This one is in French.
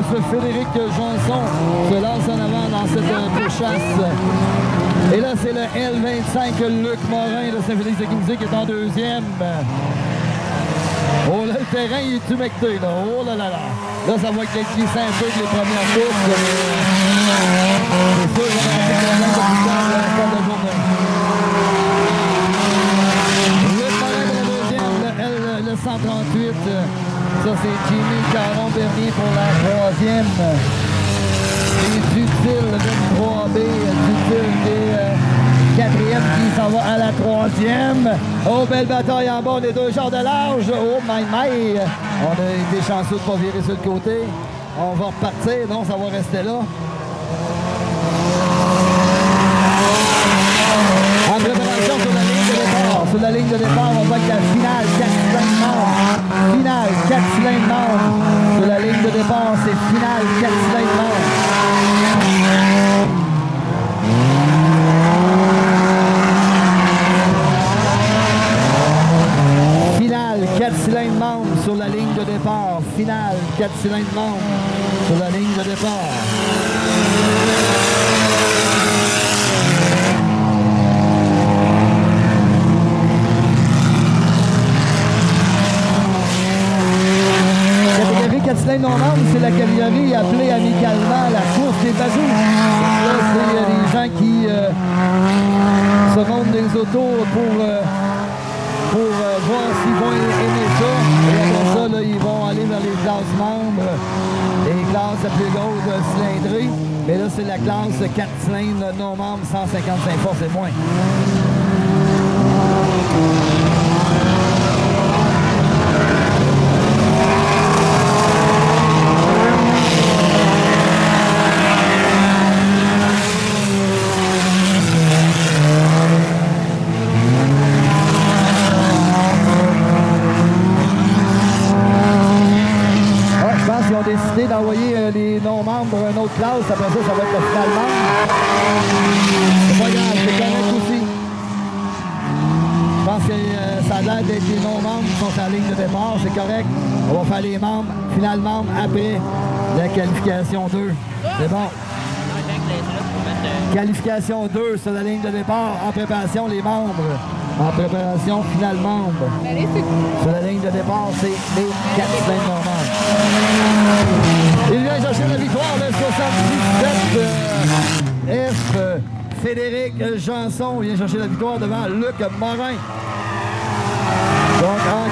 Frédéric Janson se lance en avant dans cette pourchasse. Et là, c'est le L25 Luc Morin de Saint-Félix de Quincy qui est en deuxième. Oh là, le terrain, est humecté, là. Oh là là là. Là, ça va glissé un peu les premières courses. C'est Jimmy Caron-Bernier pour la troisième. Et Dutil, le 3B, Dutil qui est euh, quatrième qui s'en va à la troisième. Oh, belle bataille en bas, les deux genres de large. Oh, my, my. On a été chanceux de ne pas virer sur le côté. On va repartir, non, ça va rester là. En préparation sur la ligne de départ. Sur la ligne de départ, on va avec la finale 4 cylindres membres. Finale 4 membres. Sur la ligne de départ, c'est finale 4 cylindres. Finale 4 cylindres membres sur la ligne de départ. Finale 4 cylindres membres sur la ligne de départ. 4 cylindres membres, c'est la catégorie appelée amicalement la course des bazous. Là, c'est euh, les gens qui euh, se montent des autos pour, euh, pour voir s'ils vont aimer ça. Et après ça, là, ils vont aller vers les classes membres, les classes les plus grosses de cylindrée. Mais là, c'est la classe 4 cylindres non membres, 155 forces et moins. D'envoyer euh, les non-membres à une autre classe. Après ça, ça va être le final. C'est correct aussi. Je pense que euh, ça a l'air les non-membres qui sont en ligne de départ. C'est correct. On va faire les membres, final membre après la qualification 2. C'est bon. Qualification 2 sur la ligne de départ. En préparation, les membres. En préparation, final membre. Sur la ligne de départ, c'est les 4 cylindres normales. Il vient chercher la victoire de 77 euh, F. euh, Frédéric Janson vient chercher la victoire devant Luc Morin. Donc en